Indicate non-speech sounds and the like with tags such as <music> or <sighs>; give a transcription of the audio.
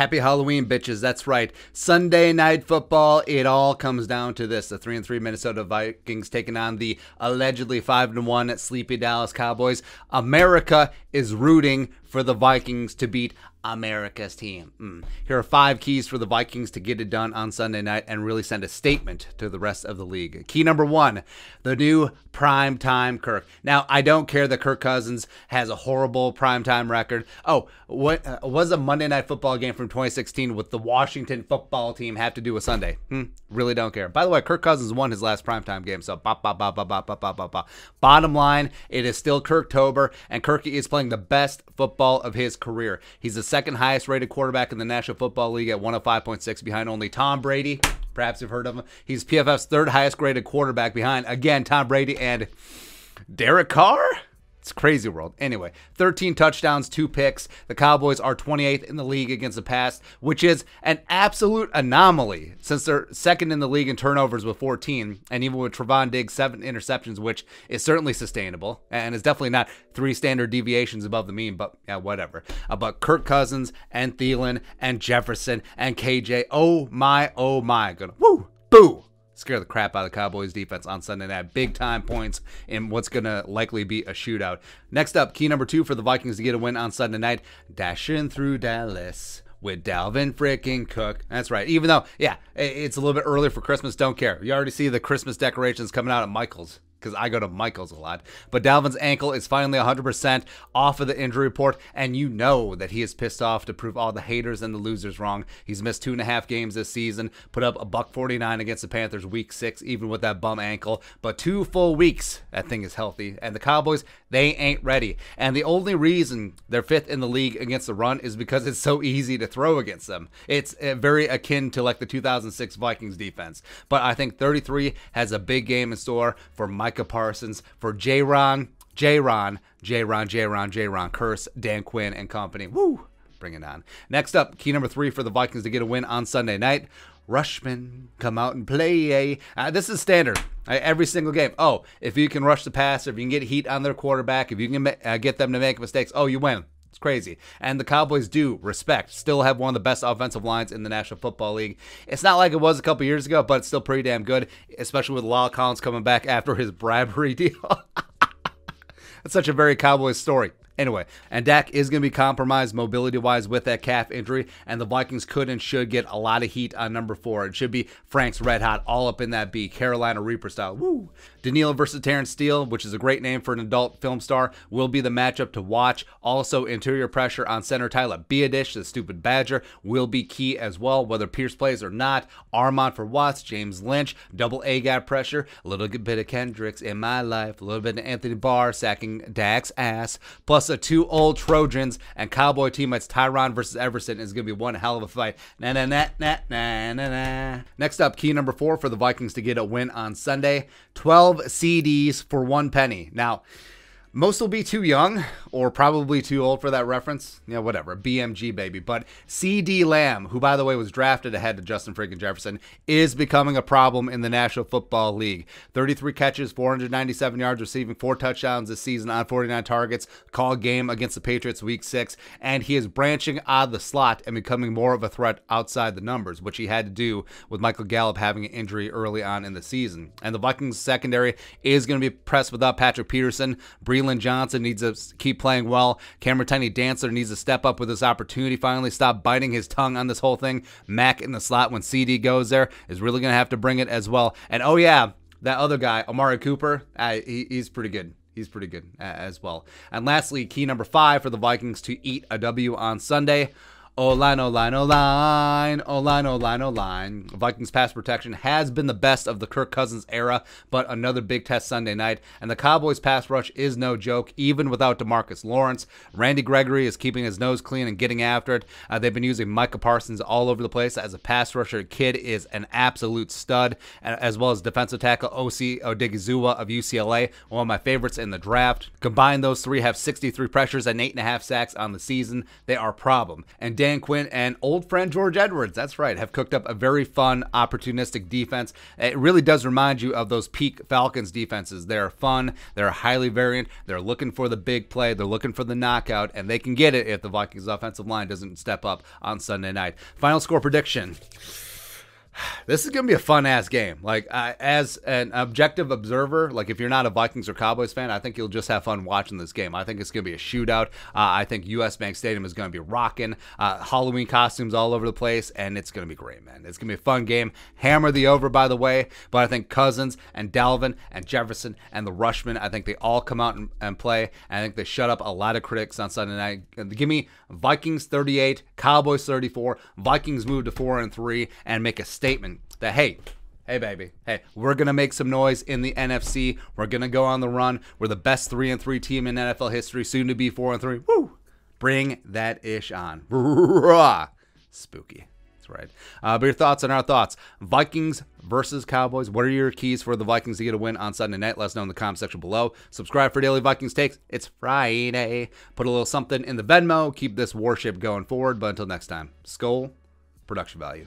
Happy Halloween, bitches. That's right. Sunday night football. It all comes down to this: the three and three Minnesota Vikings taking on the allegedly five and one sleepy Dallas Cowboys. America is rooting for the Vikings to beat America's team. Mm. Here are five keys for the Vikings to get it done on Sunday night and really send a statement to the rest of the league. Key number one the new prime time Kirk. Now, I don't care that Kirk Cousins has a horrible prime time record. Oh, what uh, was a Monday night football game from 2016 with the Washington football team have to do with Sunday? Hmm, really don't care. By the way, Kirk Cousins won his last primetime game, so bop, bop, bop, bop, bop, bop, bop, bop. Bottom line, it is still Kirktober, and Kirk is playing the best football of his career. He's the second highest rated quarterback in the National Football League at 105.6 behind only Tom Brady. Perhaps you've heard of him. He's PFF's third highest graded quarterback behind, again, Tom Brady and Derek Carr? It's crazy world. Anyway, 13 touchdowns, two picks. The Cowboys are 28th in the league against the pass, which is an absolute anomaly since they're second in the league in turnovers with 14. And even with Trevon Diggs, seven interceptions, which is certainly sustainable and is definitely not three standard deviations above the mean, but yeah, whatever. Uh, but Kirk Cousins and Thielen and Jefferson and KJ, oh my, oh my, gonna woo, boo scare the crap out of the Cowboys defense on Sunday night. Big time points in what's going to likely be a shootout. Next up, key number two for the Vikings to get a win on Sunday night dashing through Dallas with Dalvin freaking Cook. That's right. Even though, yeah, it's a little bit early for Christmas, don't care. You already see the Christmas decorations coming out at Michael's because I go to Michael's a lot. But Dalvin's ankle is finally 100% off of the injury report, and you know that he is pissed off to prove all the haters and the losers wrong. He's missed two and a half games this season, put up a buck 49 against the Panthers week six, even with that bum ankle. But two full weeks, that thing is healthy. And the Cowboys, they ain't ready. And the only reason they're fifth in the league against the run is because it's so easy to throw against them. It's uh, very akin to like the 2006 Vikings defense. But I think 33 has a big game in store for Mike. Micah Parsons, for J Ron, J Ron, J Ron, J Ron, J Ron, Curse, Dan Quinn, and company. Woo! Bring it on. Next up, key number three for the Vikings to get a win on Sunday night. Rushman, come out and play. Uh, this is standard every single game. Oh, if you can rush the passer, if you can get heat on their quarterback, if you can uh, get them to make mistakes, oh, you win. It's crazy. And the Cowboys do respect, still have one of the best offensive lines in the National Football League. It's not like it was a couple years ago, but it's still pretty damn good, especially with La'el Collins coming back after his <laughs> bribery deal. <laughs> That's such a very Cowboys story. Anyway, and Dak is going to be compromised mobility wise with that calf injury, and the Vikings could and should get a lot of heat on number four. It should be Frank's Red Hot all up in that B, Carolina Reaper style. Woo! Danielle versus Terence Steele, which is a great name for an adult film star, will be the matchup to watch. Also, interior pressure on center Tyler Biadasz, the stupid Badger, will be key as well, whether Pierce plays or not. Armon for Watts, James Lynch, double A gap pressure, a little bit of Kendricks in my life, a little bit of Anthony Barr sacking Dak's ass, plus the two old Trojans and Cowboy teammates Tyron versus Everson is going to be one hell of a fight. Na na na na na na na. Next up, key number four for the Vikings to get a win on Sunday: 12 CDs for one penny. Now. Most will be too young or probably too old for that reference. Yeah, whatever. BMG baby. But CeeDee Lamb, who by the way was drafted ahead of Justin freaking Jefferson, is becoming a problem in the National Football League. 33 catches, 497 yards receiving, four touchdowns this season on 49 targets. Call game against the Patriots week six, and he is branching out of the slot and becoming more of a threat outside the numbers, which he had to do with Michael Gallup having an injury early on in the season. And the Vikings secondary is going to be pressed without Patrick Peterson. Breeland Johnson needs to keep playing well. Cameron Tiny Dancer needs to step up with this opportunity. Finally, stop biting his tongue on this whole thing. Mac in the slot when CeeDee goes there is really going to have to bring it as well. And oh, yeah, that other guy, Amari Cooper, he, he's pretty good. He's pretty good as well. And lastly, key number five for the Vikings to eat a W on Sunday. O line, O line, O line, O line, O line, O line. Vikings pass protection has been the best of the Kirk Cousins era, but another big test Sunday night. And the Cowboys pass rush is no joke, even without Demarcus Lawrence. Randy Gregory is keeping his nose clean and getting after it. Uh, they've been using Micah Parsons all over the place as a pass rusher. Kid is an absolute stud, as well as defensive tackle Osi Odighizuwa of UCLA, one of my favorites in the draft. Combined, those three have 63 pressures and eight and a half sacks on the season. They are a problem. And Dan Dan Quinn and old friend George Edwards, that's right, have cooked up a very fun, opportunistic defense. It really does remind you of those peak Falcons defenses. They're fun, they're highly variant, they're looking for the big play, they're looking for the knockout, and they can get it if the Vikings offensive line doesn't step up on Sunday night. Final score prediction <sighs> this is gonna be a fun ass game. Like as an objective observer, like if you're not a Vikings or Cowboys fan, I think you'll just have fun watching this game. I think it's gonna be a shootout. Uh, I think U.S. Bank Stadium is gonna be rocking. Uh, Halloween costumes all over the place, and it's gonna be great, man. It's gonna be a fun game. Hammer the over, by the way. But I think Cousins and Dalvin and Jefferson and the Rushman, I think they all come out and, and play. I think they shut up a lot of critics on Sunday night. Give me Vikings 38, Cowboys 34. Vikings move to four and three and make a statement that hey, hey baby, hey, we're gonna make some noise in the NFC. We're gonna go on the run. We're the best three and three team in NFL history, soon to be four and three. Woo! Bring that ish on. Spooky. That's right. Uh, but your thoughts on our thoughts. Vikings versus Cowboys. What are your keys for the Vikings to get a win on Sunday night? Let us know in the comment section below. Subscribe for daily Vikings takes. It's Friday. Put a little something in the Venmo. Keep this warship going forward. But until next time, Skol, production value.